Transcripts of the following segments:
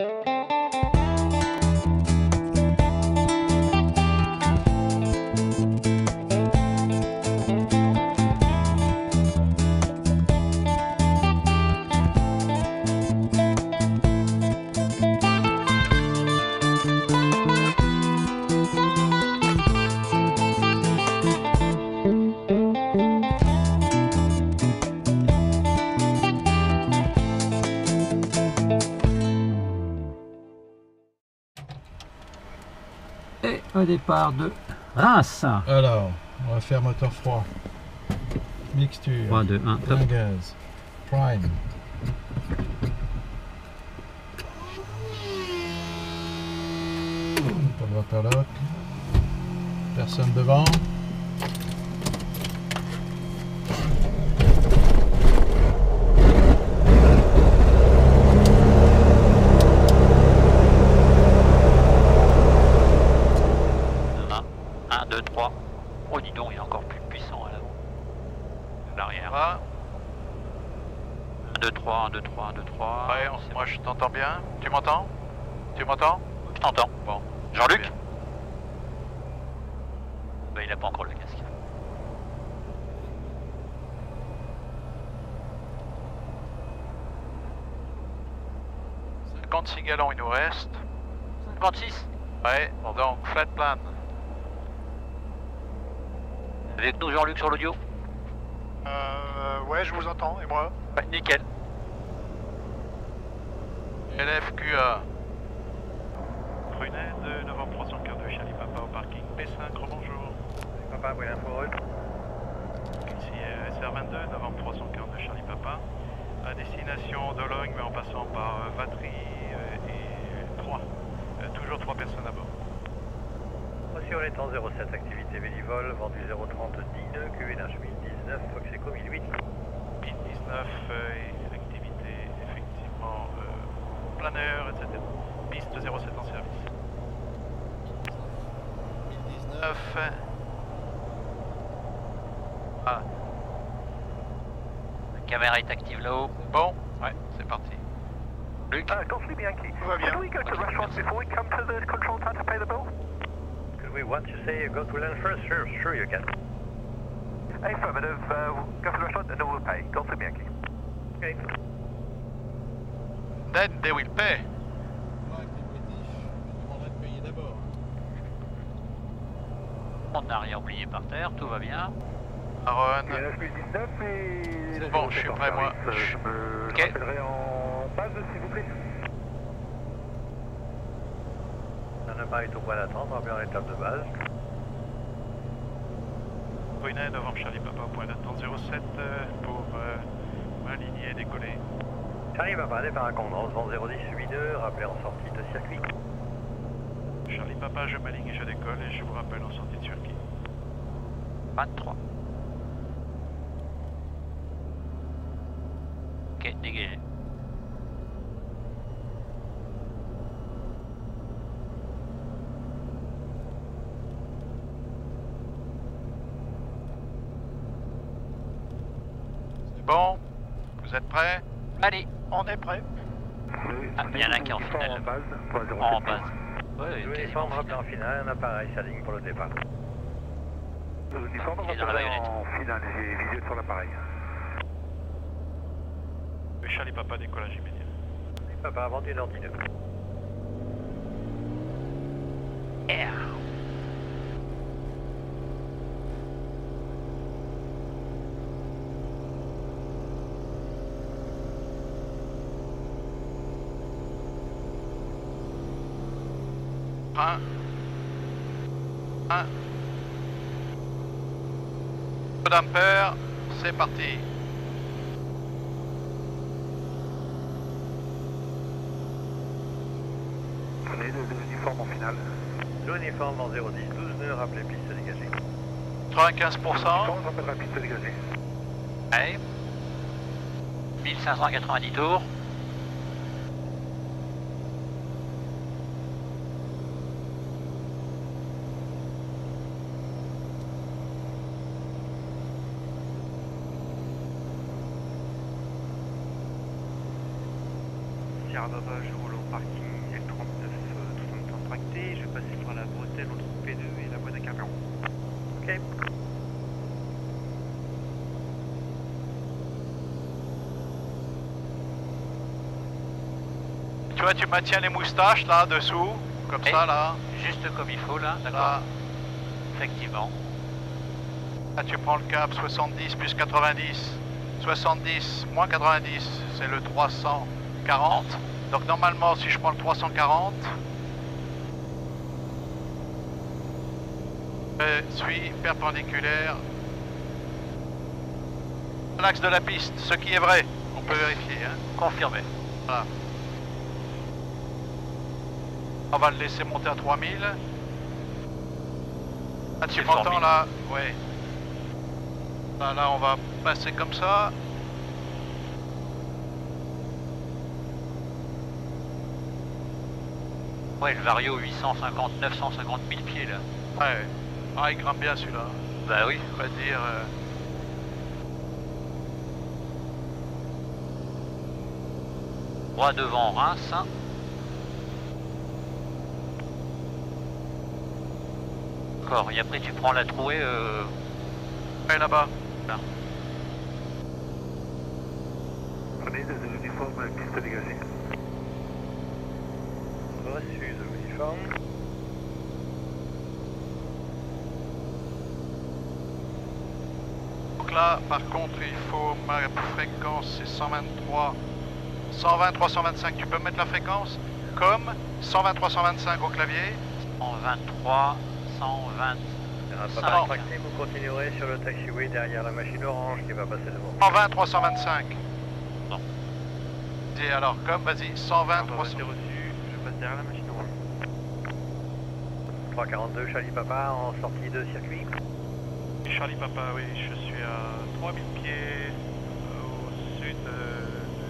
Et au départ de Reims. Alors, on va faire moteur froid. Mixture. 3, 2, 1, top. gaz. Prime. Pas de waterlock. Personne devant. Un, 1, 2, 3. Oh, dis donc, il est encore plus puissant à l'avant. À l'arrière. Ah, 1, 2, 3, 1, 2, 3, 1, 2, 3. ouais, on- moi je t'entends bien. Tu m'entends? Tu m'entends? Je t'entends. Bon. Jean-Luc? Bah, il a pas encore le casque. « 56 gallons il nous reste. 56 Ouais, donc flat plan. Avec nous, Jean-Luc, sur l'audio? Euh, ouais, je vous entends, et moi? Ouais, nickel. LFQA. Brunet de novembre 342 Charlie Papa au parking P5, rebonjour. Papa, oui, info route. Ici euh, SR22, novembre 342 Charlie Papa. À destination d'Ologne, mais en passant par euh, Vatry euh, et 3. toujours 3 personnes à bord. Reçu en étant 07, activité Vélivol, vendu 030 Digne, QNH 1019, Fox Echo 1008. 1019 euh, et l'activité effectivement planeur, etc. Piste 07 en service. 1019. Ah, La caméra est active là-haut. bon, ouais, c'est parti. Luc Uh, Yankee. va bien. Can we go to the restaurant before we come to the control tower to pay the bill? Could we want to say go to land first? Sure, sure you can. Affirmative. Uh, go to the restaurant and then we'll pay. Yankee. Okay. Then they will pay. On n'a rien oublié par terre, tout va bien. Aaron. QNH 1019 et... C'est bon, je suis prêt, moi. Je me rappellerai en base, s'il vous plaît. Un appareil est au point d'attente, rempli en étape de base. Brunet, novembre Charlie Papa au point d'attente 07 euh, pour euh, m'aligner et décoller. Charlie Papa, départ à Condance, vent 010 8 heures, rappelé en sortie de circuit. Charlie Papa, je m'aligne et je décolle et je vous rappelle en sortie de circuit. 23. base, En base. Oui, finale, un appareil, sa ligne pour le départ. Uniforme en finale, j'ai visé sur l'appareil. Charlie Papa, décollage immédiat. Papa, avant 1. 1. d'ampère, c'est parti. On est de, l'uniforme en finale. L'uniforme en 010, 12 nœuds, rappelez piste dégagée. 95%. rappelle la piste dégagée? Allez. 1590 tours. Je roule au parking L39 tout en temps tracté. Je vais passer par la bretelle entre P2 et la boîte à carburant. Ok. Tu vois, tu maintiens les moustaches là, dessous, comme Et ça là? Juste comme il faut là, d'accord Là, Effectivement. Là, tu prends le cap 70 plus 90. 70 moins 90, c'est le 340. Donc normalement, si je prends le 340, je suis perpendiculaire à l'axe de la piste, ce qui est vrai. On peut vérifier. hein. Confirmé. On va le laisser monter à 3000. Ah, tu m'entends là? Là, là, on va passer comme ça. Ouais, le Vario 850, 950 000 pieds là. Ouais. Ah, il grimpe bien celui-là. Bah oui. On va dire. euh, Droit devant Reims. D'accord, et après tu prends la trouée. Euh... Ouais, là-bas. Prenez des uniformes piste dégagée. Reçu de l'uniforme. Donc là, par contre, il faut ma fréquence, c'est 123. 120, 325. Tu peux me mettre la fréquence? Comme 120, 325 au clavier. 123, 120. Un Cinq. pas tracté, vous continuerez sur le taxiway derrière la machine orange qui va passer devant. 120, 325. Non. Et alors, comme, vas-y, 120, 300. Derrière la machine orange. 342 Charlie Papa en sortie de circuit. Charlie Papa, oui, je suis à 3000 pieds euh, au sud euh,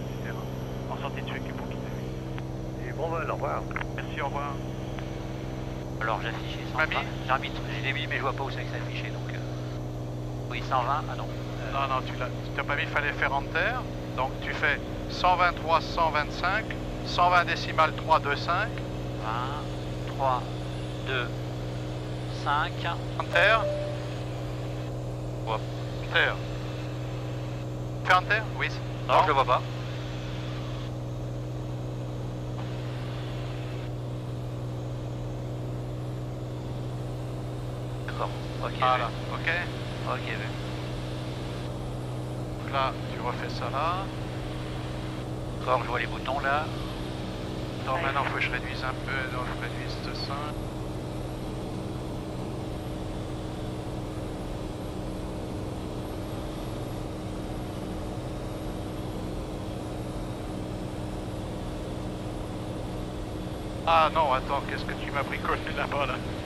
du terrain. En sortie de circuit pour quitter. Et bon vol, au revoir. Merci, au revoir. Alors j'affichais 120. Mamie J'arbitre, je l'ai mis mais je vois pas où c'est que c'est affiché donc. euh, Oui 120, ah non. Euh, Non, non, tu l'as tu t'as pas mis, il fallait faire enter. Donc tu fais 123, 125, 120 décimales 3, 2, 5. 20, 3, 2, 5. Enter. Hop, Enter. Fais enter Oui. Non, je le vois pas. D'accord, ok. Voilà, ok. Ok. Donc là, tu refais ça là. D'accord, je vois les boutons là. Attends, maintenant, faut que je réduise un peu. Donc, je réduise de ça. Ah non, attends, qu'est-ce que tu m'as bricolé là-bas là? Ok.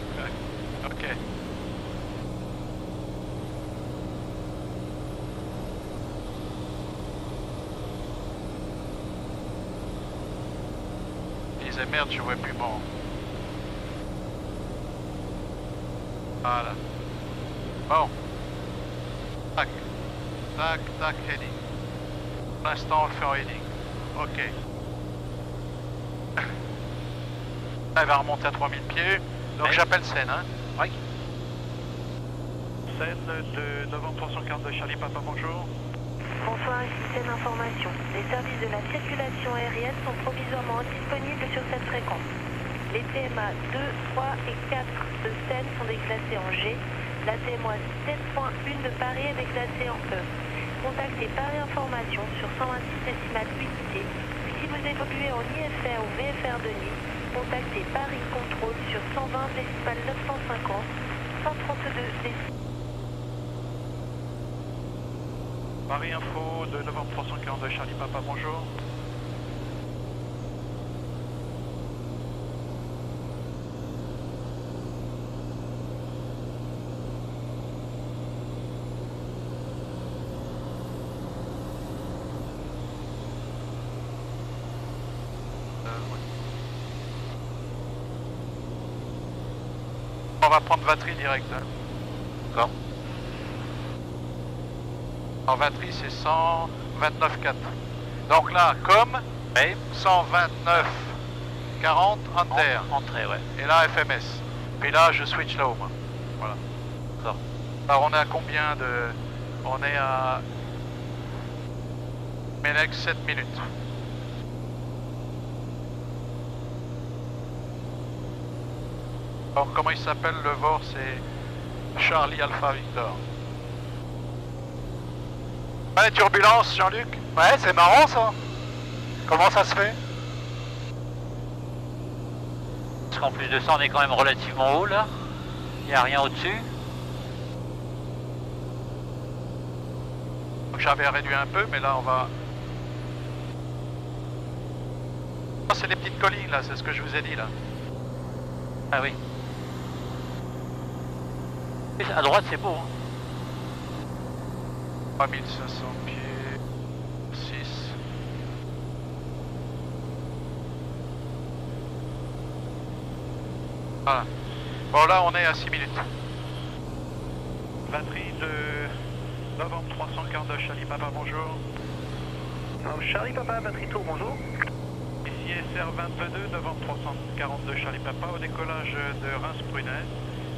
Il disait merde, je vois plus bon. Voilà. Bon. Tac. Tac, tac, heading. Pour l'instant, on le fait en heading. Ok. Elle va remonter à 3000 pieds. Donc j'appelle Seine, hein. Oui. Seine, de novembre 342 Charlie Papa, bonjour. Bonsoir, système d'information. Les services de la circulation aérienne sont provisoirement disponibles sur cette fréquence. Les TMA 2, 3 et 4 de Seine sont déclassés en G. La TMA 7.1 de Paris est déclassée en E. Contactez Paris Information sur 126 décimales 8T. Si vous évoluez en IFR ou VFR de nuit, contactez Paris Contrôle sur 120 décimales 950, 132 décimales. Paris Info de novembre 342 Charlie Papa, bonjour. Euh. On va prendre Vatry direct. hein. D'accord. En batterie, c'est 129,4. Donc là, comme Oui. 129 40, enter. En- Entrée, ouais. Et là, FMS. Puis là, je switch là au moins. Voilà. D'accord. Alors, on est à combien de. On est à. Menex 7 minutes. Alors, comment il s'appelle le VOR C'est Charlie Alpha Victor. Ouais, turbulence, Jean-Luc? Ouais, c'est marrant ça. Comment ça se fait? Parce qu'en plus de ça, on est quand même relativement haut là. Il n'y a rien au-dessus. J'avais réduit un peu, mais là on va. Ah, c'est les petites collines là, c'est ce que je vous ai dit là. Ah oui. À droite, c'est beau. Hein. 3500 pieds. 6. Voilà. Bon là on est à 6 minutes. Batterie de novembre 342 Charlie Papa, bonjour. Alors, Charlie Papa, batterie tour, bonjour. Ici SR22, novembre 342 Charlie Papa, au décollage de Reims-Prunet.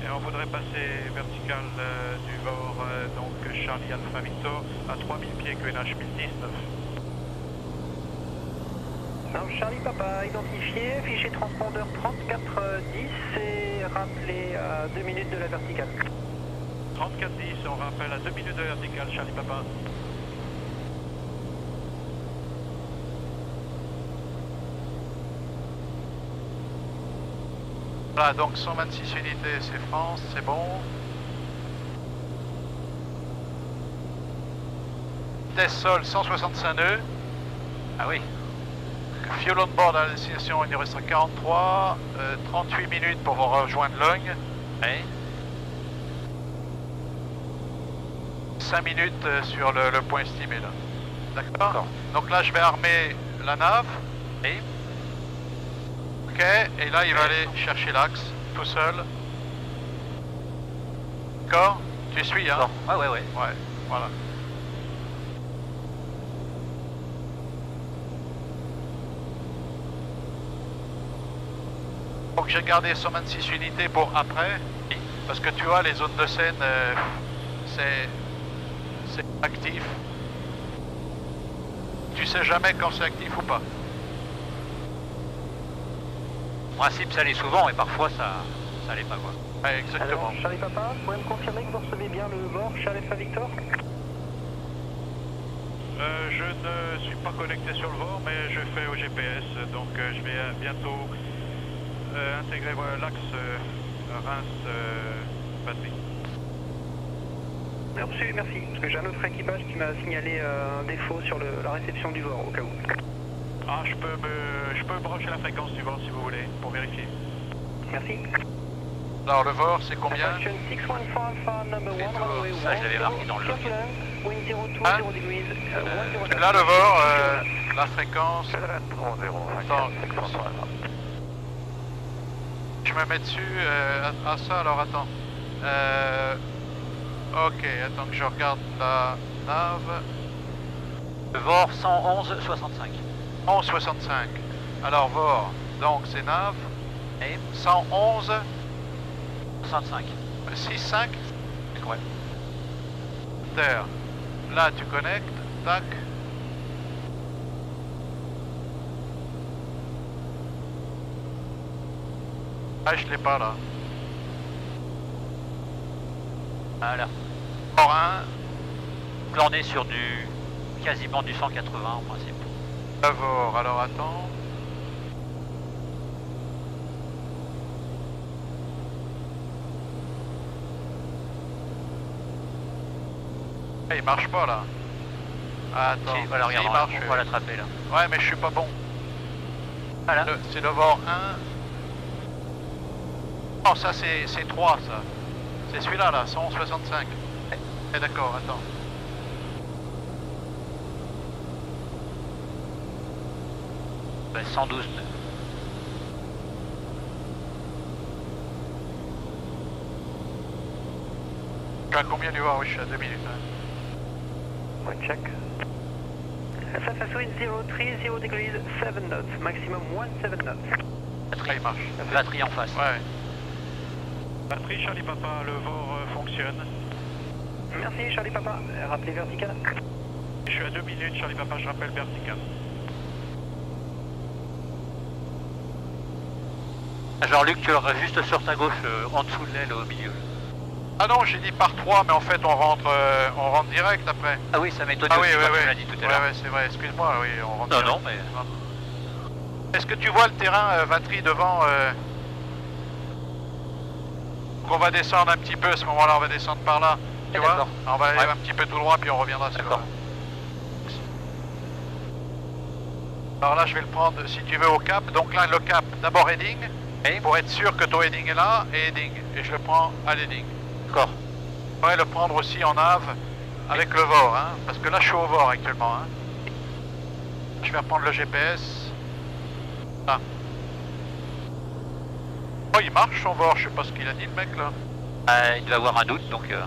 Et on voudrait passer vertical euh, du bord, euh, donc Charlie Alpha Victor, à 3000 pieds QNH 1019. Alors, Charlie Papa, identifié, fichier transpondeur 3410 et rappelé à 2 minutes de la verticale. 3410, on rappelle à 2 minutes de vertical Charlie Papa. Voilà donc 126 unités c'est France, c'est bon. Test sol 165 nœuds. Ah oui. Fuel on board à la destination, il nous restera 43, euh, 38 minutes pour vous rejoindre Logne, Ouais. 5 minutes euh, sur le, le point estimé là. D'accord? Donc là je vais armer la nave. Et Ok, et là il va aller chercher l'axe tout seul. D'accord Tu suis hein Bon. Ouais, ouais, ouais. Ouais, voilà. Donc j'ai gardé 126 unités pour après, parce que tu vois les zones de scène, euh, c'est c'est actif. Tu sais jamais quand c'est actif ou pas. En principe, ça l'est souvent, et parfois, ça, ça l'est pas, quoi. Ouais, exactement. Alors, Charlie Papa, vous pouvez me confirmer que vous recevez bien le bord Charlie Alpha Victor? Euh, je ne suis pas connecté sur le VOR, mais je fais au GPS, donc euh, je vais euh, bientôt euh, intégrer l'axe euh, Reims-Batterie. Bien reçu, merci. Parce que j'ai un autre équipage qui m'a signalé euh, un défaut sur le- la réception du bord, au cas où. ah, je peux, me, peux brancher la fréquence du VOR si vous voulez, pour vérifier. Merci. Alors le VOR c'est combien Attention 615 Alpha number 1, Et toi, runway ça, je l'avais marqué dans le log. turbulence, wind 02, Hein 0 degrees, uh, 107. Là le VOR, euh, la fréquence, 30, Attends. je me mets dessus. euh, à, à ça alors attends. Euh, ok, attends que je regarde la nave. Le VOR 111 65. 1165. Alors VOR, donc c'est nav. Et 111 65. 65 Ouais. Terre. Là tu connectes, tac. Ah je l'ai pas là. Voilà. VOR 1, Donc là, on est sur du quasiment du 180 en principe. VOR, alors attends. Ah, il marche pas là. Attends, Si, voilà, regarde, il marche. on va l'attraper là. Ouais, mais je suis pas bon. Voilà. C'est le VOR 1. Non, ça c'est c'est 3 ça. C'est celui-là là, 165. Eh, d'accord, attends. Ben, 112 nœuds. Je suis à combien du VOR Oui, je suis à 2 minutes. hein. One check. Surface wind 03, 0 degrees, 7 knots, maximum 17 knots. Batterie, marche. batterie en face. Ouais. Batterie Charlie Papa, le VOR euh, fonctionne. Merci Charlie Papa. Rappelez vertical. Je suis à 2 minutes, Charlie Papa, je rappelle vertical. Jean-Luc, tu auras juste sur ta gauche, euh, en dessous de l'aile, au milieu. Ah non, j'ai dit par 3, mais en fait on rentre, euh, on rentre direct après. Ah oui, ça m'étonne Ah oui, oui, quand tu oui. l'as dit tout à l'heure. ouais, c'est vrai, excuse-moi, oui, on rentre Non, direct. non, mais... Est-ce que tu vois le terrain euh, Vatry devant euh... On va descendre un petit peu, à ce moment-là on va descendre par là. Tu vois. On va aller Ouais. un petit peu tout droit puis on reviendra sur... Alors là je vais le prendre si tu veux au cap. Donc là le cap, d'abord heading, Oui. pour être sûr que ton heading est là, et heading. Et je le prends à l'heading. D'accord. Pourrais le prendre aussi en nav avec le VOR, hein, parce que là je suis au VOR actuellement. Hein. Je vais reprendre le GPS. Là. Oh il marche son VOR, je sais pas ce qu'il a dit le mec là. Euh, il doit avoir un doute, donc... euh,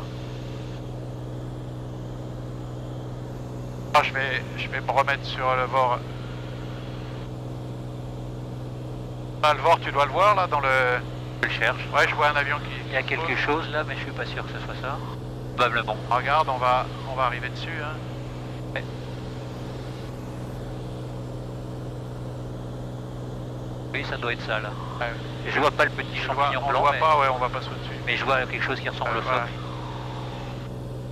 Ah, je vais, je vais me remettre sur le VOR. Ah, le VOR tu dois le voir là dans le... je le cherche. Ouais je vois un avion qui... Il y a quelque chose là, mais je suis pas sûr que ce soit ça. Probablement. Regarde, on va, on va arriver dessus. Hein. Oui, ça doit être ça là. Ouais. Et je vois pas le petit Je le vois- champignon on le blanc, voit mais... pas, ouais, on va pas dessus. mais je vois quelque chose qui ressemble Euh, au voilà.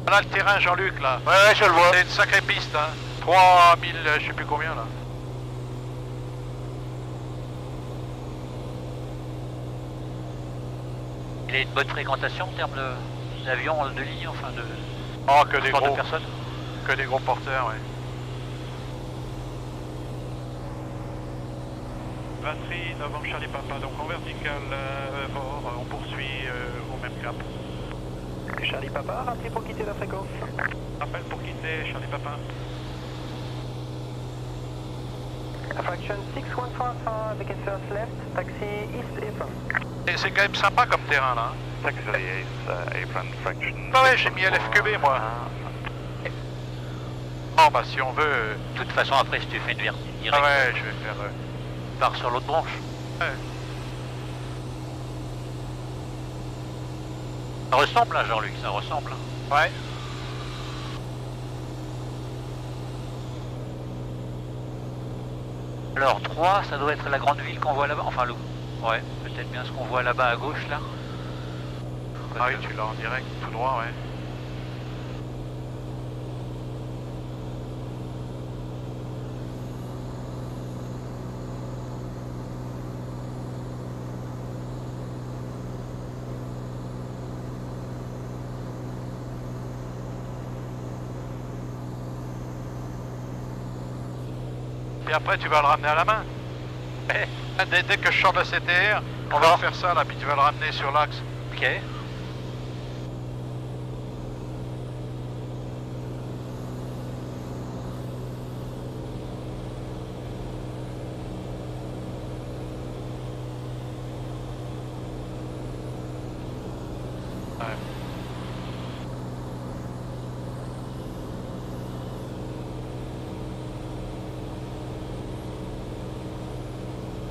Voilà le terrain Jean-Luc là. Ouais, ouais, je le vois. C'est une sacrée piste, hein. 3000, euh, je sais plus combien là. Il a une bonne fréquentation en termes de- d'avions de ligne, enfin de Oh, que des gros, de personnes. que des gros porteurs, ouais. Batterie, Novembre Charlie Papa, donc en vertical, euh, VOR, euh, on poursuit euh, au même cap. Charlie Papa, rappelez pour quitter la fréquence. Appel pour quitter Charlie Papa. Fraction 6145, avec first left, taxi East Apron. Et c'est quand même sympa comme terrain là. hein. Taxi East Apron, fraction. Ah ouais, j'ai mis LFQB moi. Oh bah si on veut. euh, De toute façon, après, si tu fais une vertie Ah directe, ouais, je vais faire. euh, tu pars sur l'autre branche. Ouais. Ça ressemble, hein, Jean-Luc, ça ressemble. hein. Ouais. Alors, 3, ça doit être la grande ville qu'on voit là-bas. Enfin, le... ouais, peut-être bien ce qu'on voit là-bas à gauche, là. Ah oui, tu l'as en direct, tout droit, ouais. Et après, tu vas le ramener à la main. Eh, Dès, dès que je sors de la CTR, on va D'accord. faire ça là, puis tu vas le ramener sur l'axe. Ok.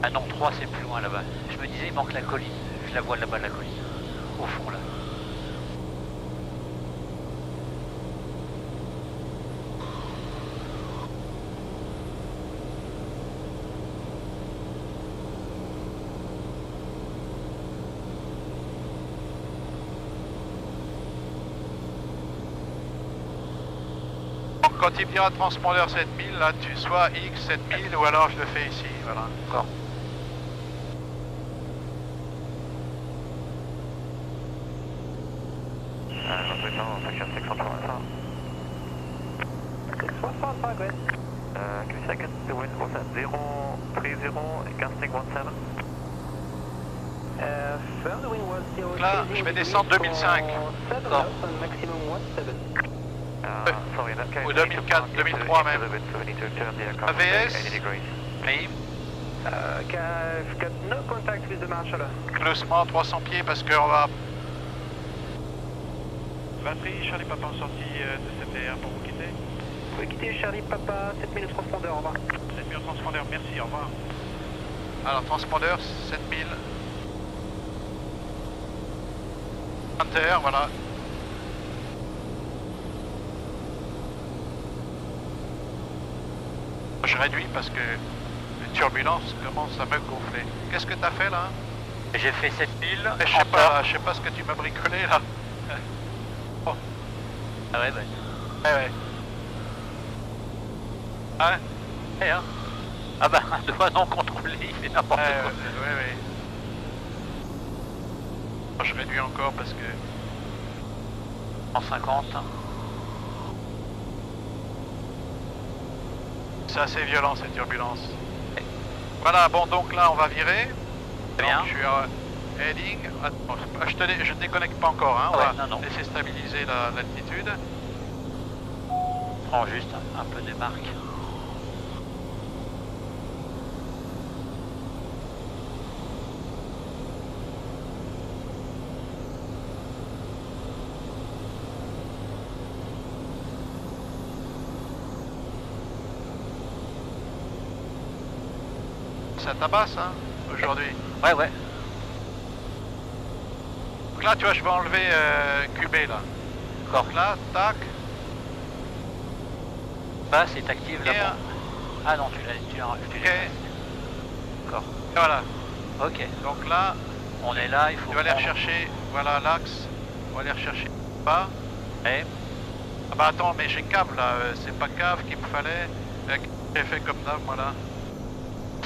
Ah non, 3 c'est plus loin là-bas. Je me disais, il manque la colline. Je la vois là-bas, la colline. Au fond, là. Quand il dira transpondeur 7000, là tu sois X 7000 ou alors je le fais ici, voilà. Maintenant, fraction 665. 665, ouais. Uh, give me a second, the wind was at 030, casting 17. Uh, first the wind was 0 Là, je vais descendre 2005. D'accord. maximum 17. Euh, sorry, in that case, ou we need to 2004, park it, uh, 2003 into même. the wind, so we need to turn the aircraft AVS? 80 degrees. Oui. Uh, I've got no contact with the marshal. Doucement, 300 pieds parce qu'on va... Batterie Charlie Papa en sortie euh, de CTR pour vous quitter. Vous pouvez quitter Charlie Papa, 7 minutes transpondeur, au revoir. 7 transpondeur, merci, au revoir. Alors, transpondeur, 7000. Inter, voilà. Je réduis parce que les turbulences commencent à me gonfler. Qu'est-ce que t'as fait là? J'ai fait 7000. Eh, Je sais pas, je sais pas ce que tu m'as bricolé là. Ah ouais, bah. Ouais, ouais. Ah, eh, hein. Ah bah, de fois non contrôlé, il fait n'importe ouais, quoi. ouais, ouais, ouais. Je réduis encore parce que 150. c'est assez violent cette turbulence. Voilà, bon donc là on va virer. Bien. Donc, je suis à heading. Attends, je, te dé- je déconnecte pas encore, hein. on Ouais, va non, non. laisser stabiliser la- l'altitude. Prends juste un, un peu de marque. Ça tabasse hein, aujourd'hui. Ouais, ouais. Donc là tu vois je vais enlever euh, QB là. D'accord. Donc là, tac, Passe et t'actives la et, bombe. Ah non, tu l'as tu l'as. D'accord. et voilà. Ok. Donc là, On est là, il faut. tu vas aller rechercher, voilà l'axe. On va aller rechercher pas. Ouais. Ah bah attends, mais j'ai cave là, euh, c'est pas cave qu'il me fallait. J'ai fait comme ça, voilà.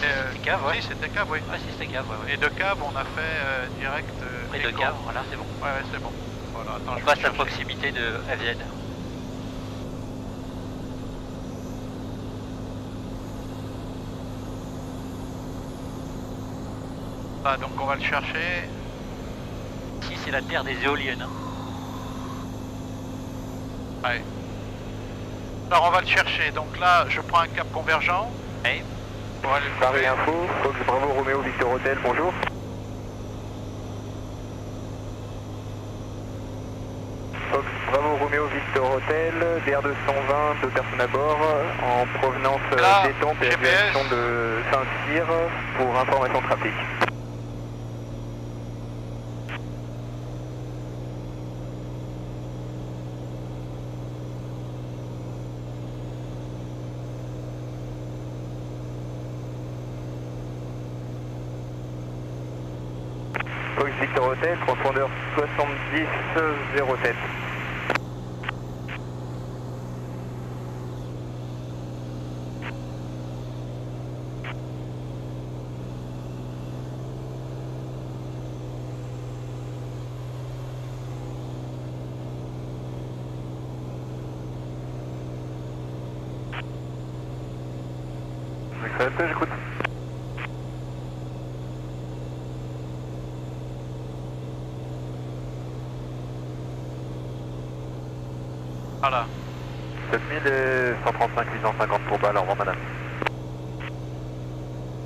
Et, euh, C'est cave, ouais. Oui, c'était cave, oui. Ouais, si c'était cave, ouais, ouais. Et de cave, on a fait euh, direct. euh, Près de cave, voilà, c'est bon. Ouais, ouais, c'est bon. Voilà, attends, je On vais passe à proximité de FZ. Ah, donc on va le chercher. Ici, c'est la terre des éoliennes. hein. Ouais. Alors on va le chercher. Donc là, je prends un cap convergent. Ouais. Paris. Info, Fox Bravo Romeo Victor Hotel, bonjour. Fox Bravo Romeo Victor Hotel, DR220, deux personnes à bord, en provenance euh, Là, détente et direction de Saint-Cyr pour information trafic. Hotel, transpondeur 7007. Victor Hotel, j'écoute. Voilà. 7000 et 135 850 pour balle, au revoir madame.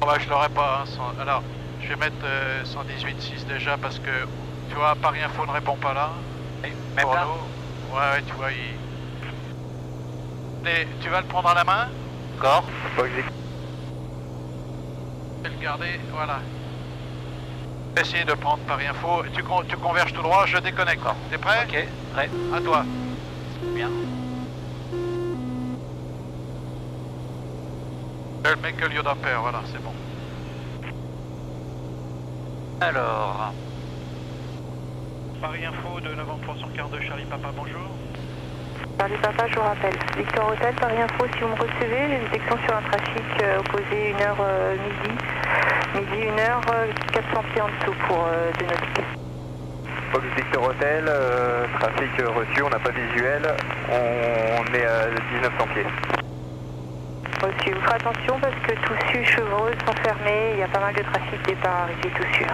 Bon, bah, je l'aurai pas. hein, sans- Alors, je vais mettre euh, 118.6 déjà parce que tu vois, Paris Info ne répond pas là. Même Pour là nous. Ouais, ouais, tu vois, il. Et tu vas le prendre à la main, D'accord. Victor et le garder, voilà. Essayer de prendre Paris Info. Tu, con- tu converges tout droit, je déconnecte. T'es prêt? Ok, prêt. À toi. Bien. Je mets que le d'ampère, voilà, c'est bon. Alors, Paris Info de novembre 342 Charlie Papa, bonjour. Charlie Papa, je vous rappelle. Victor Hotel, Paris Info, si vous me recevez, les détections sur un trafic euh, opposé 1h midi. Midi 1h, 400 pieds en dessous pour euh, de nautiques. Fox Victor Hotel, euh, trafic euh, reçu, on n'a pas visuel, on est à 1900 pieds. Reçu. Vous ferez attention parce que Toussus, Chevreuse sont fermés. Il y a pas mal de trafic départ arrivé Toussus.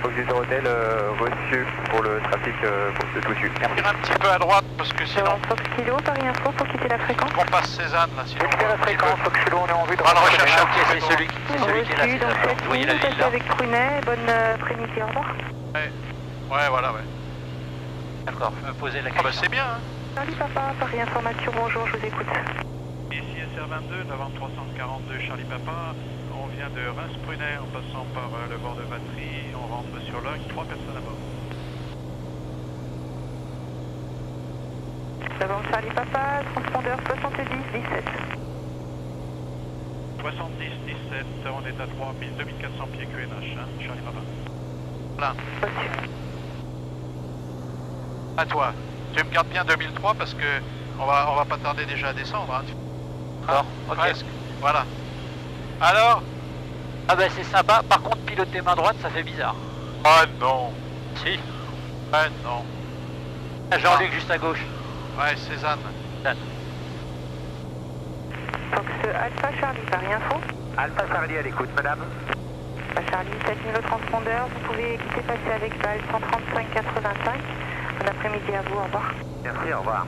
Fox Victor Hotel, euh, reçu pour le trafic euh, pour ce tout dessus. Merci. Un petit peu à droite parce que sinon Fox Kilo, Paris Info, pour quitter la fréquence. on passe Cézanne là. Sinon, Quittez la fréquence, Fox Kilo, on est en vue de On va le rechercher ah, un ok, petit c'est celui, qui- est là. Reçu, donc cette ligne, passez là avec Prunet. Bonne euh, après-midi, au revoir. Ouais, voilà, ouais. D'accord, je me posais la Ah bah question. c'est bien, hein. Salut papa, Paris Information, bonjour, je vous écoute. Ici SR22, novembre 342 Charlie Papa. On vient de Reims-Prunet en passant par euh, le bord de Vatry. On rentre sur l'Oc, trois personnes à bord. Novembre Charlie Papa, transpondeur 70 17. 70, 17, on est à 3000, 2400 pieds QNH, hein, Charlie Papa. Reçu. À toi. Tu me gardes bien 2003 parce que on va, on va pas tarder déjà à descendre. Hein. Alors, ok. Presque. Voilà. Alors Ah bah c'est sympa, par contre piloter main droite ça fait bizarre. Ah non. Si. Ah non. Ah, Jean-Luc juste à gauche. Ouais, Cézanne. Fox Alpha Charlie, Paris Info. Alpha Charlie à l'écoute, madame. Alpha Charlie, 7000 au transpondeur. Vous pouvez quitter passer avec balle 135 85. Bon après-midi à vous, au revoir. Merci, au revoir.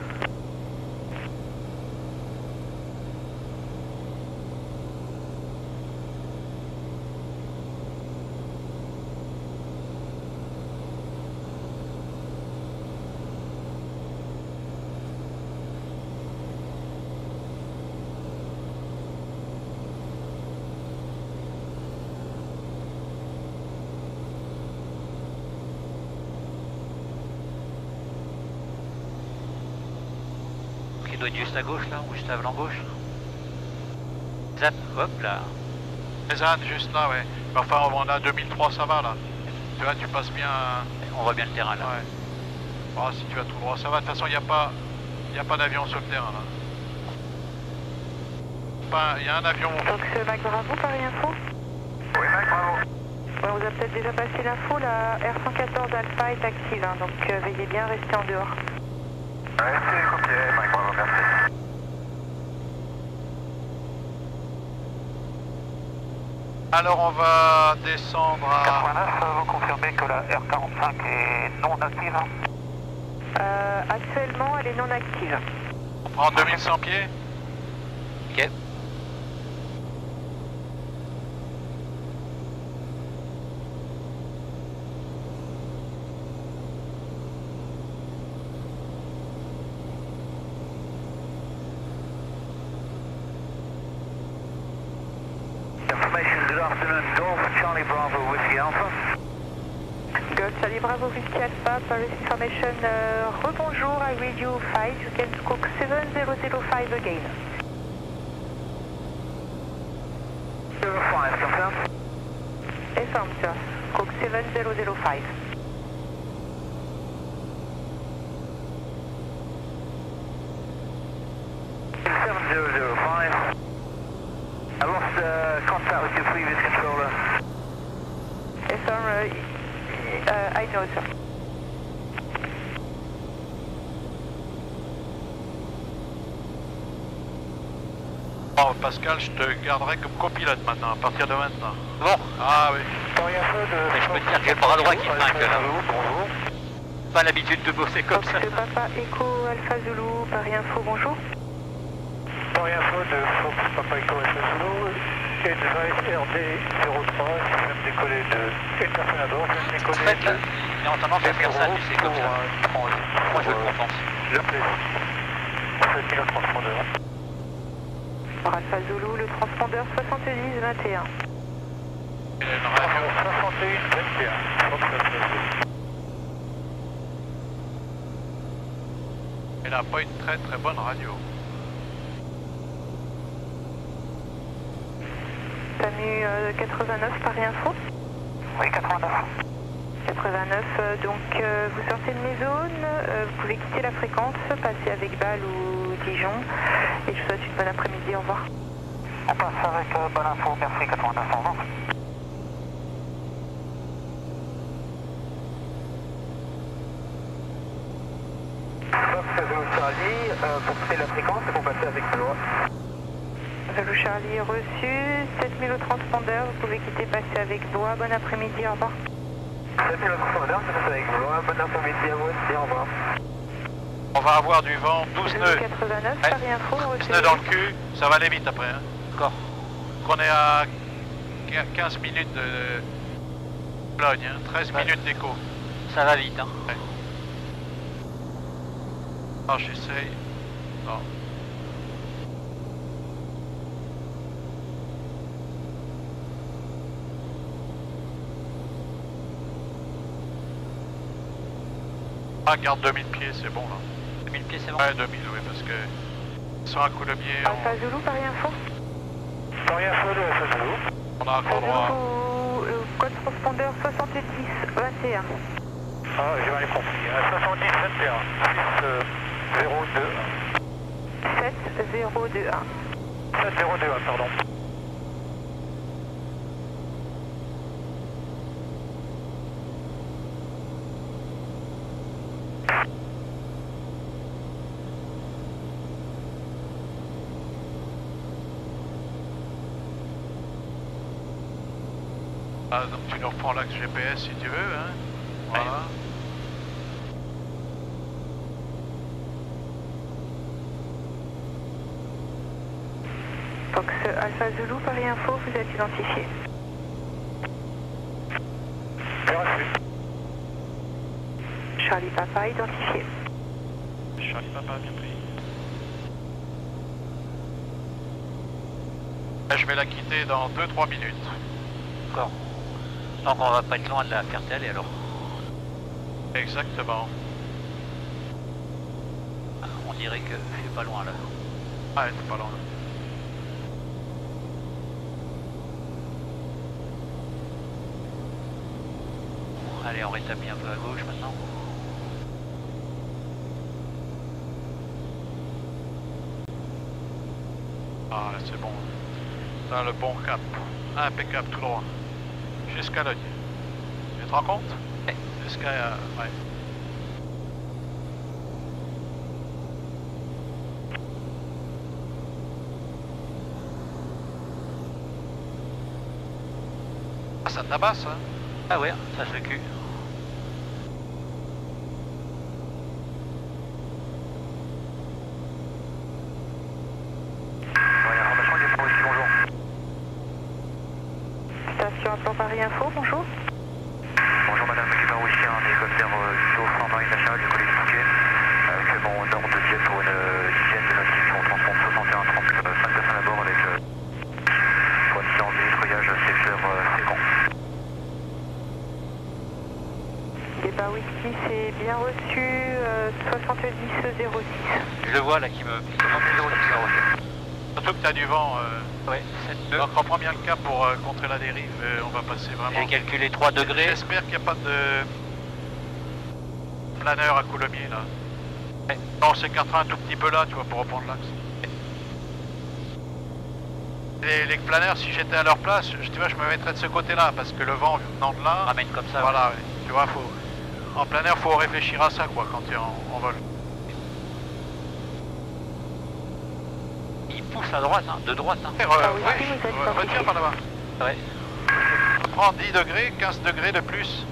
Juste à gauche là, ou juste avant gauche? Zap, hop là. Cézanne, juste là, ouais. Mais Enfin, on a 2003, ça va là. Tu vois, tu passes bien. On voit bien le terrain là. Ouais. Bon, si tu vas tout droit, ça va. De toute façon, il n'y a pas, il y a pas d'avion sur le terrain là. Il y a un avion. Fox Mac Bravo, Paris Info? Oui, Mac, bravo. Ouais, on vous a peut-être déjà passé l'info, la R114 Alpha est active, hein, donc euh, veuillez bien rester en dehors. Alors, on va descendre à. 89, vous confirmez que la R45 est non active Euh, actuellement, elle est non active. On prend 2100 pieds. gainer. Bon, Pascal, je te garderai comme copilote maintenant, à partir de maintenant. Bon, Ah oui. mais je peux te dire que j'ai le bras droit qui trinque là. Pas l'habitude de bosser comme ça. Papa Echo Alpha Zulu, Paris Info, bonjour. Paris Info de Fox Papa Echo Zulu, Edgevise RD 03, je viens de décoller de une personne à bord, je viens de En décoller fait, là, de ils ont tendance à faire ça, tu sais, comme ça. Moi je le compense. J'appelais 7000 au transpondeur. Par Alpha Zulu, le transpondeur 70 21. Il y a une radio. 61 21. Fox Alpha Il n'a pas une très très bonne radio. Tamu euh, 89, Paris Info? Oui, 89. 89, euh, donc euh, vous sortez de mes zones, euh, vous pouvez quitter la fréquence, passer avec Bâle ou Dijon, et je vous souhaite une bonne après-midi, au revoir. On passe avec euh, bonne info, merci, 89, au revoir. Zulu Charlie, euh, pour quitter la fréquence, il faut passer avec Blois. Zulu Charlie reçu, 7000 au transpondeur, vous pouvez quitter, passer avec Bois, bon après-midi, au revoir. 7000 au transpondeur, c'est passé avec Blois, bon après-midi à vous aussi, au revoir. On va avoir du vent, 12 nœuds. 89, ouais. Info, 12 nœuds dans le cul, ça va aller vite après. Hein. D'accord. On est à 15 minutes de Pologne, hein. 13 minutes d'écho. Ça va vite. Hein. Ouais. Alors j'essaye. Non. Ah, garde 2000 pieds, c'est bon là. 2000 pieds, c'est bon Ouais, 2000, oui, parce que. Sur un coulommier, on, Alpha Zulu, Paris Info. Paris Info de Alpha Zulu. on a encore droit. Zulu, euh, code transpondeur 70 21. Ah, j'ai mal compris. Euh, 70 21. 6 0 2 7021. 1. 7 0 2 1, pardon. Ah, donc tu reprends l'axe GPS si tu veux, hein. Voilà. Fox Alpha Zulu, Paris Info, vous êtes identifié. Charlie Papa identifié. Charlie Papa, bien pris. Je vais la quitter dans 2-3 minutes. D'accord. Donc on va pas être loin de la Fertel et alors Exactement. on dirait que je suis pas loin là. Ah, c'est pas loin. Allez, on rétablit un peu à gauche maintenant. Ah, c'est bon. Dans le bon cap. Impeccable, tout droit. Jusqu'à. Tu te rends compte? Ouais. Jusqu'à... euh, ouais. Ah, ça tabasse, hein? Ah ouais, ça se cul. Ouais, information des ici, bonjour. Station Plan Paris Info, bonjour. Bonjour madame, je suis par ici un hélicoptère euh, Dauphin Marine Nationale du collège Fouquet. Euh, actuellement au nord de jet pour une euh, dizaine de nautiques. On transporte 61 30 euh, 5 personnes à bord avec euh, pour une séance de nettoyage secteur euh, séquent. Débat Whisky, c'est bien reçu. euh, 7006. Je le vois là qui me... qui me monte le zéro. Surtout que t'as du vent. Euh... Ouais, 7 Donc reprends bien le cap pour euh, contrer la dérive. euh, on va passer J'ai vraiment... calculé 3 degrés. J'espère qu'il n'y a pas de planeur à Coulommiers là. Ouais. Non, on s'écartera un tout petit peu là, tu vois, pour reprendre l'axe. Les, les planeurs, si j'étais à leur place, je, tu vois, je me mettrais de ce côté-là, parce que le vent venant de là, Ramène comme ça. voilà, ouais. tu vois, faut, en planeur, faut réfléchir à ça, quoi, quand tu es en, en vol. Il pousse à droite, hein, de droite. Hein. Re- Ah oui, ouais, par là-bas. Ouais. Prends 10 degrés, 15 degrés de plus.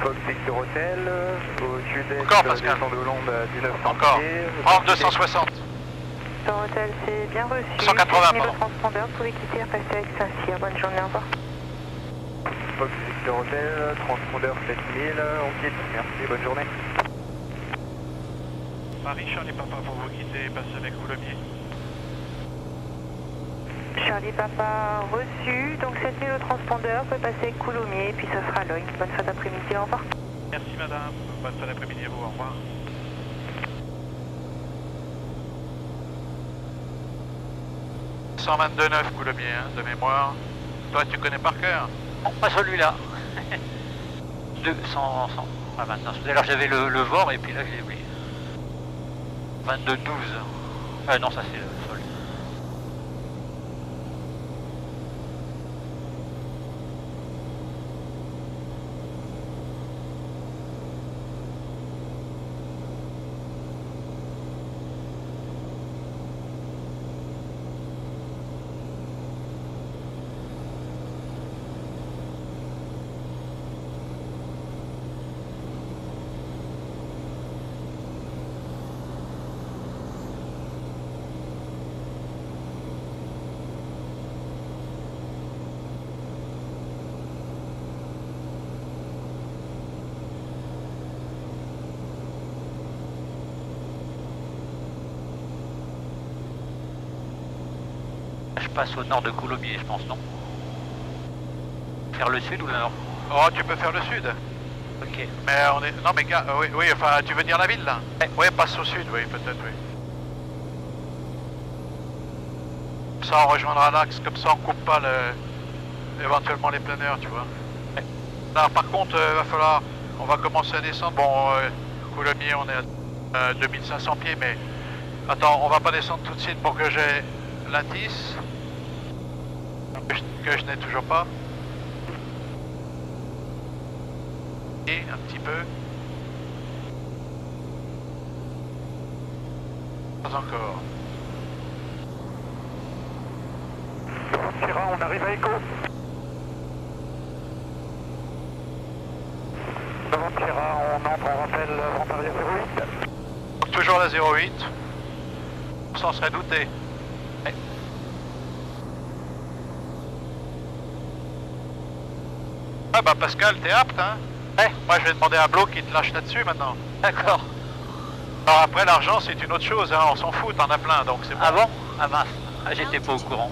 Fox Victor Hotel, euh, au sud-est Encore, Pascal. de Hollande à 1900 Encore. pieds. Prends 260. Sur hôtel, c'est bien reçu. 180, Terminez pardon. le transpondeur, vous pouvez quitter et passer avec Saint-Cyr. Bonne journée, au revoir. Fox Victor Hotel, transpondeur 7000, on quitte. Merci, bonne journée. Paris, Charlie Papa, pour vous quitter et passer avec Coulommiers. Charlie Papa reçu. Donc cette nuit, le transpondeur peut passer Coulommiers, puis ce sera Logne. Bonne fin d'après-midi, au revoir. Merci madame, bonne fin d'après-midi à vous, au revoir. – 122,9 Coulommiers, hein, de mémoire. Toi, tu connais par cœur? Non, pas celui-là. 200, 100. Ah, maintenant, tout à l'heure j'avais le, le VOR et puis là j'ai oublié. 22, 12. Euh, non, ça c'est le sol. Je passe au nord de Coulommiers, je pense, non Faire le sud ou le nord Oh, tu peux faire le sud. Ok. Mais on est. Non mais gars, euh, oui, oui, enfin tu veux dire la ville là Oui, passe au sud, oui, peut-être, oui. Comme ça on rejoindra l'axe, comme ça on coupe pas le... éventuellement les planeurs, tu vois. Là par contre, euh, va falloir. On va commencer à descendre. Bon, euh, Coulommiers, on est à euh, 2500 pieds, mais. Attends, on va pas descendre tout de suite pour que j'ai. Que je, que je n'ai toujours pas. Et un petit peu. Pas encore. Sierra, on arrive à Echo. Devant on entre, on rappelle vent arrière 08. Donc, toujours la 08. On s'en serait douté. Ouais. Ah bah Pascal, t'es apte hein? Ouais. Moi je vais demander à Blo qui te lâche là-dessus maintenant. D'accord. Alors après l'argent c'est une autre chose, hein, on s'en fout, t'en as plein donc c'est bon. Ah bon? Ah mince. Ah, j'étais pas au courant.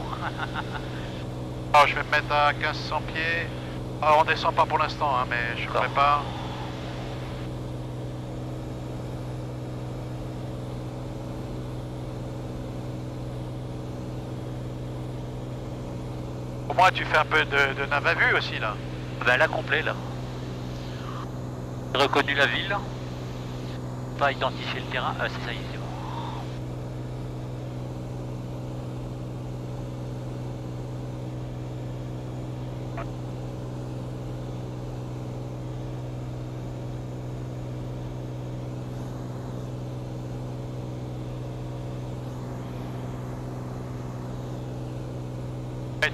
Alors je vais me mettre à 1500 pieds. Ah, on descend pas pour l'instant hein, mais je prépare. Au moins tu fais un peu de, de nav à vue aussi là. Ben là, complet, là. Reconnu la ville. Pas identifier le terrain. Ah, c'est ça y est, c'est bon.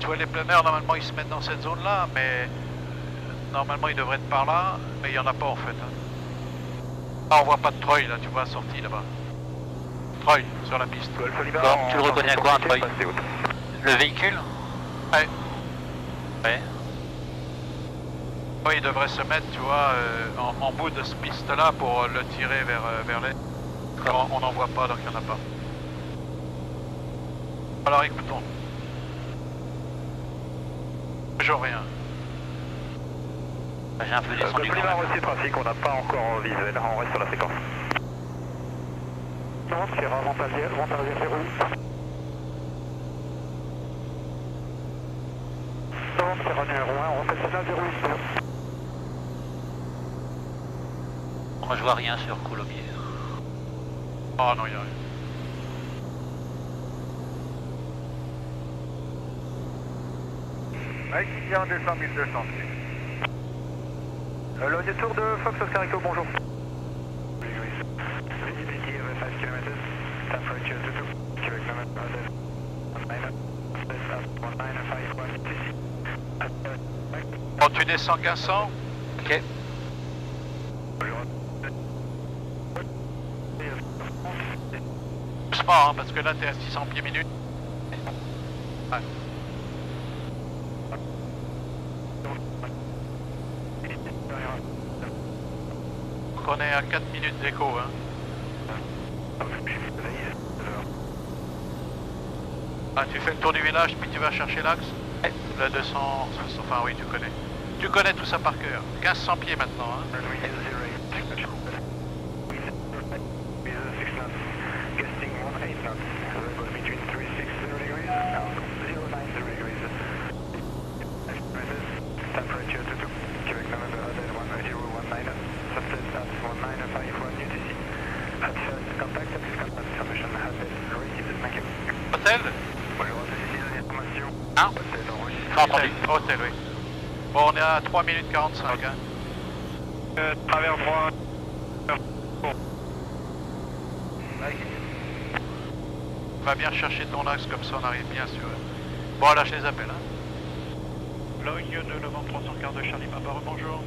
Tu vois les planeurs normalement ils se mettent dans cette zone là mais normalement ils devraient être par là mais il n'y en a pas en fait. hein. Ah on voit pas de Troy là tu vois sorti là-bas. Troy sur la piste. Tu le reconnais à quoi, un Troy Le véhicule Ouais. Ouais. Oui il devrait se mettre tu vois euh, en, en bout de ce piste là pour euh, le tirer vers, euh, vers l'est. On n'en voit pas donc il n'y en a pas. Alors écoutons. Toujours rien. Ah, J'ai un peu descendu quand Complément même. reçu trafic, on n'a pas encore visuel, on reste sur la séquence. Non, Sierra, vent arrière, vent arrière 08. Non, Sierra numéro 1, on fait signal 08. Moi, je vois rien sur Coulommiers. Oh non il n'y a rien. Mike, il y a un descend 1200 euh, Le détour de Fox Oscar Echo, bonjour. Visibility of 5 km, temperature 22, Quebec number 1951. Bon tu descends 1500 Ok. Doucement, hein, parce que là t'es à 600 pieds minutes. Ouais. On est à 4 minutes d'écho. Hein. Ah, tu fais le tour du village puis tu vas chercher l'axe? Le 200, enfin oui tu connais. Tu connais tout ça par cœur. 1500 pieds maintenant. Hein. Hôtel. Hein Hôtel entendu. Oui. Bon, on est à 3 minutes 45. Hein. Euh, travers droit. Va bien chercher ton axe comme ça on arrive bien sur. Bon là je les appelle. Hein. Logne de 300 quart de Charlie Papa, bonjour.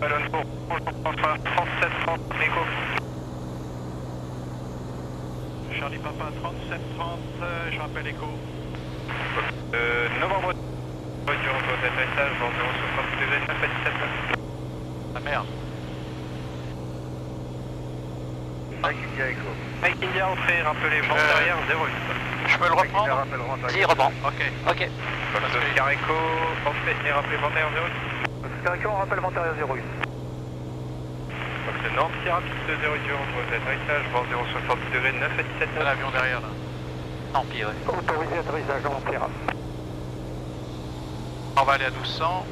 Ballon pour enfin 37 30 écho. Charlie Papa 37 30, euh, je rappelle écho. Euh, novembre. Voiture en poste d'atterrissage, vent 060 degrés, 9 à 17 Ah merde. Mike India, entrée, rappelez, vent Euh, arrière 08. Je peux le reprendre Vas-y, reprends. Ok. Ok. Oscar Echo, entrée et rappelez, vent arrière 08. Oscar Echo, on rappelle vent arrière 08. Fox Nord, Sierra, piste 0 du entre atterrissage, vent 060 degrés, 9 à 17 Il y a l'avion derrière là. Ouais. Autorisé atterrissage en Sierra. On va aller à 1200.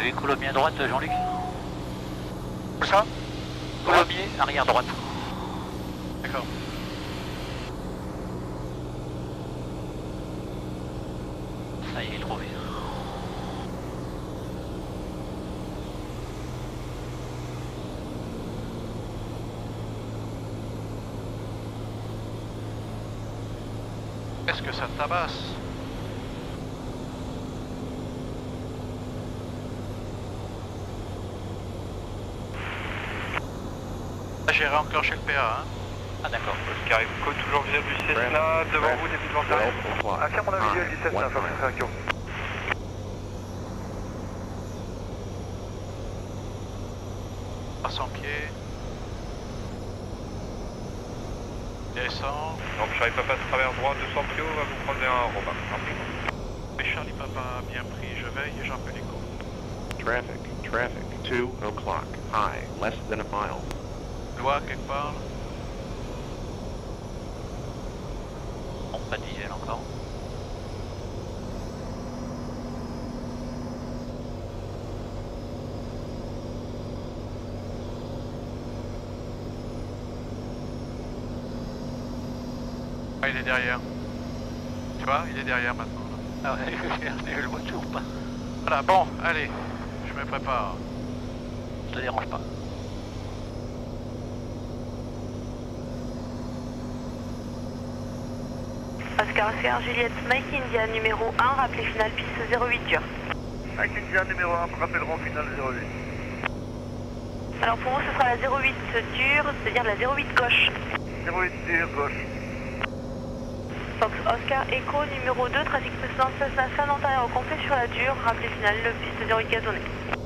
Et Coulommiers à droite, Jean-Luc? Où ça? Coulommiers, arrière droite. D'accord. Ça y est, trouvé. Est-ce que ça tabasse? Là, J'ai réenclenché le PA. Hein. Ah d'accord. Oscar Echo, toujours visuel du Cessna, devant vous, début de vent arrière. Affirme mon visuel du Cessna, Echo. À 100 pieds. Descend. Donc Charlie Papa travers droit, 200 pieds, va vous croiser un Robin. Mais Charlie Papa a bien pris, je veille et j'appelle écho. Traffic, traffic, 2 o'clock, high, less than a mile. Loi quelque part. pas de visuel encore. Est derrière. Tu vois, il est derrière maintenant. là. Ah ouais, je le vois toujours pas. Voilà, bon, allez, je me prépare. Ça te dérange pas. Oscar Oscar Juliette Mike India numéro 1, rappelé final piste 08 dur. Mike India numéro 1, rappelleront final 08. Alors pour vous ce sera la 08 dure, c'est-à-dire la 08 gauche. 08 dur, gauche. Fox Oscar Echo numéro 2, trafic précédent Cessna Ontario au complet sur la dure, rappelé final le piste 08 gazonné.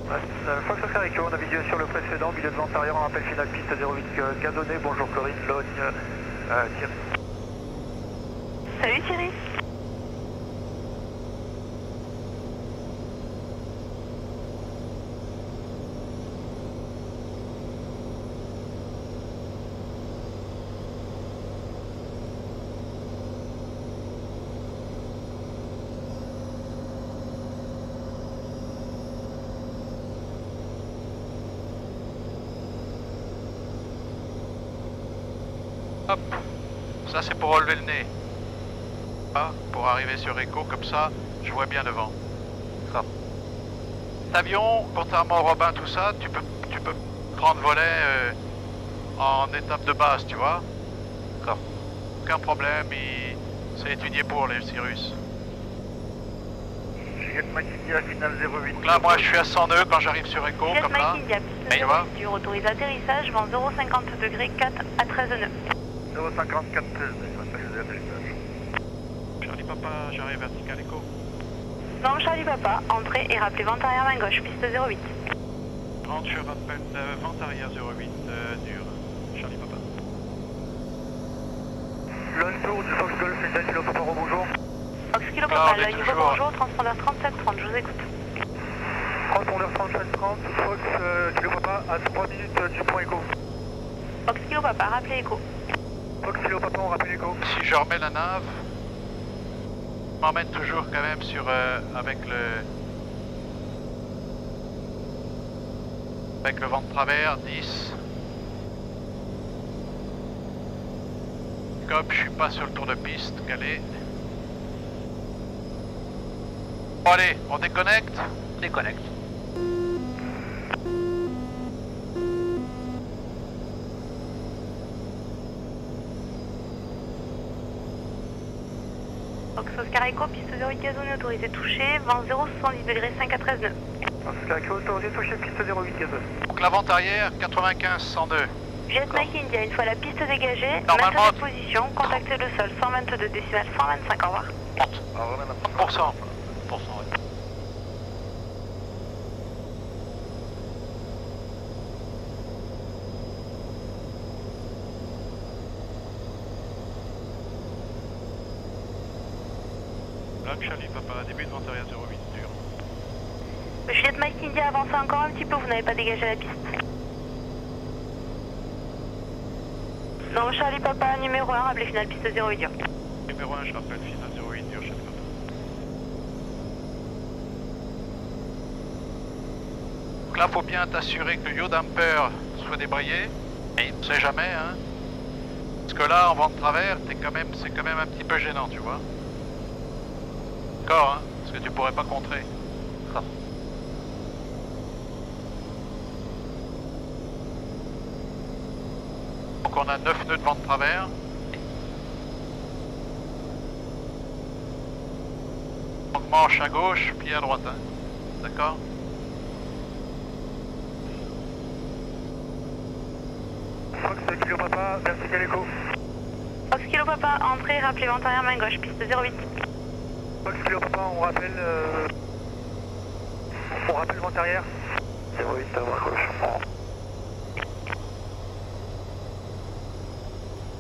Ouais, euh, Fox Oscar Echo, on a visuel sur le précédent, milieu de vent arrière, en rappel final piste 08 euh, gazonné. Bonjour Corinne, Logne, euh, Thierry. Salut Thierry Hop, ça c'est pour relever le nez. Ah, pour arriver sur Echo, comme ça, je vois bien devant. Ça. L'avion, contrairement au Robin, tout ça, tu peux, tu peux prendre volet euh, en étape de base, tu vois. D'accord. Aucun problème, il... c'est étudié pour les Cyrus. Juliette Mike India, final 08. Donc là, moi, je suis à 100 nœuds quand j'arrive sur Echo, comme là. Mike India, piste Et voilà. 08 dur, autorise atterrissage, vent 050 degrés 4 à 13 nœuds. 054 13, je atterrissage. Charlie Papa, j'arrive vertical écho. Non, Charlie Papa, entrée et rappelé vent arrière main gauche, piste 08. 30, je rappelle euh, vent arrière 08 euh, dur. Charlie Papa. Lone Tour du Fox Golf, India, Kilo Papa, bonjour. Fox Kilo Papa, toujours- bonjour, transpondeur 3730, je vous écoute. Transpondeur 37 30, Fox euh, Kilo Papa, à 3 minutes euh, du point écho. Fox Kilo Papa, rappelé écho. Fox Kilo Papa, on rappelle écho. Si je remets la nave, je m'emmène toujours quand même sur euh, avec le avec le vent de travers 10. Comme je suis pas sur le tour de piste calé. Bon allez, on déconnecte. Déconnecte. Echo, piste 08 gazonnée, autorisé touché, vent 070 degrés 5 à 13 nœuds. Oscar Echo, autorisé touché, piste 08 gazeux. Donc la vente arrière 95 102. Jet Mike India, une fois la piste dégagée, maintenez position, contactez le sol 122 décimales 125, au revoir. 30. Ah, vraiment, 30%. 30%, ouais. Black Charlie Papa, début de vent arrière 08 dur. Juliette Mike India, avancez encore un petit peu, vous n'avez pas dégagé la piste. Non, Charlie Papa, numéro 1, rappelez finale piste 08 dur. Numéro 1, je rappelle, final 08 dur, Charlie Papa. Donc là, faut bien t'assurer que le yacht damper soit débrayé. Et on sait jamais, hein. Parce que là, en vent de travers, t'es quand même, c'est quand même un petit peu gênant, tu vois. D'accord, hein. Parce que tu pourrais pas contrer. Donc on a 9 nœuds de vent de travers. Donc manche à gauche, pied à droite. hein. D'accord Fox Kilo Papa, vertical écho. Fox Kilo Papa, entrée, rappelez vent arrière main gauche, piste 08. Fox Kilo Papa, on rappelle. Euh... On rappelle vent arrière 08 à droite gauche.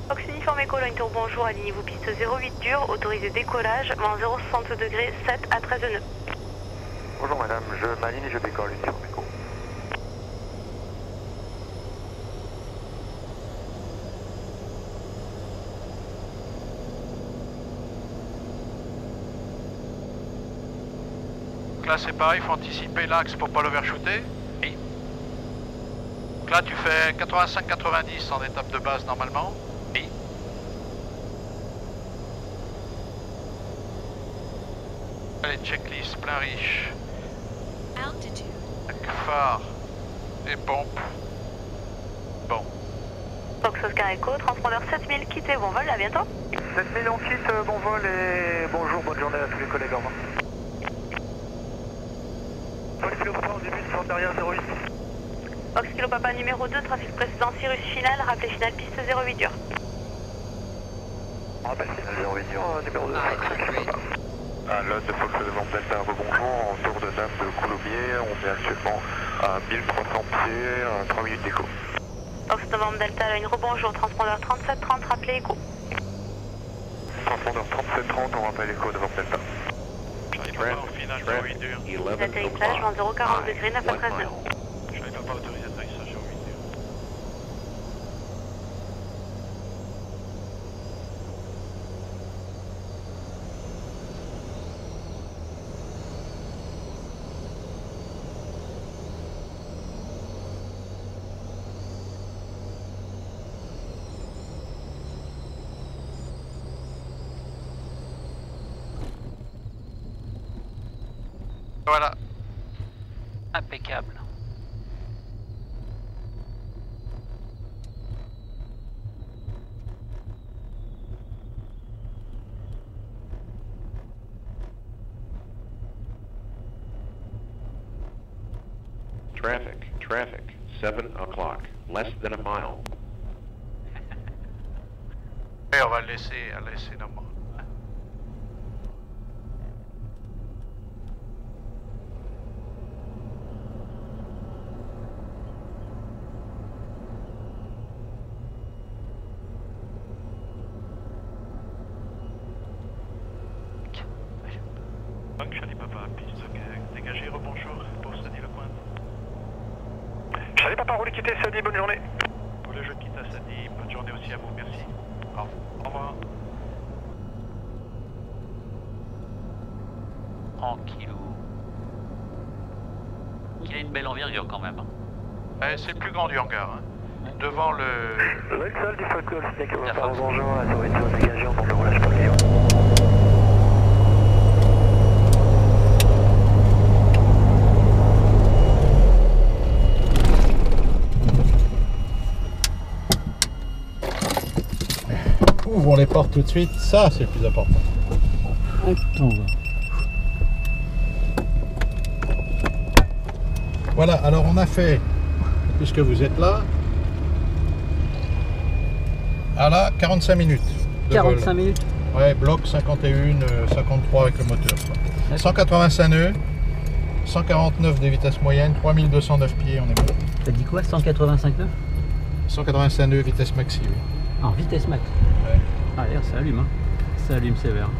Fox Uniforme line tour bonjour, alignez-vous piste 08 dur, autorisé décollage, vent 060 degrés, 7 à 13 nœuds. Bonjour madame, je m'aligne et je décolle uniforme là c'est pareil, il faut anticiper l'axe pour pas l'overshooter. Oui. Donc là tu fais 85-90 en étape de base normalement. Oui. Allez, checklist, plein riche. Avec phare et pompe. Bon. Fox Oscar Echo, transpondeur 7000, quittez bon vol, à bientôt. 7000 on quitte, bon vol et bonjour, bonne journée à tous les collègues, au revoir. Fox Kilo Papa, on débute, vent arrière 08. Fox Kilo Papa numéro 2, trafic précédent Cyrus final, rappelez finale piste 08 dur. On rappelle final 08 dur, euh, numéro 2, Fox Kilo Papa. À l'autre de Fox de Delta, rebonjour, en tour de Dame de Coulommiers, on est actuellement à 1300 pieds, à 3 minutes d'écho. Fox Novembre Delta, line rebonjour, transpondeur 3730, rappelez écho. Transpondeur 3730, on rappelle écho devant Delta. 08 dur. 11 Atterrissage, vent 040 degrés, 9 à 13 nœuds. Charlie Papa, autorisé atterrissage 08 dur. Voilà. Impeccable. Traffic, traffic, 7 o'clock, less than a mile. Et on va le laisser, on va le laisser normalement. Donc Charlie Papa, piste dégagée, rebonjour pour Sadi Le Coin. Charlie Papa, roule quitter, Sadi, bonne journée. Pour le jeu quitte à Sadi, bonne journée aussi à vous, merci. Au revoir. Tranquillou. Il a une belle envergure quand même. hein. Eh, c'est le plus grand du hangar. hein. Devant le. Vexal du Falcon, La faire Fox. bonjour à 08 dur dégagé, on tombe le roulage par les portes tout de suite, ça c'est le plus important. Attends. Voilà, alors on a fait, puisque vous êtes là, à là, 45 minutes. de 45 vol. minutes. Ouais, bloc 51, euh, 53 avec le moteur. quoi. 185 nœuds, 149 des vitesses moyennes, 3209 pieds, on est bon. T'as dit quoi 185 nœuds? 185 nœuds, vitesse maxi, oui. En vitesse max. Ça allume hein. Ça allume sévère.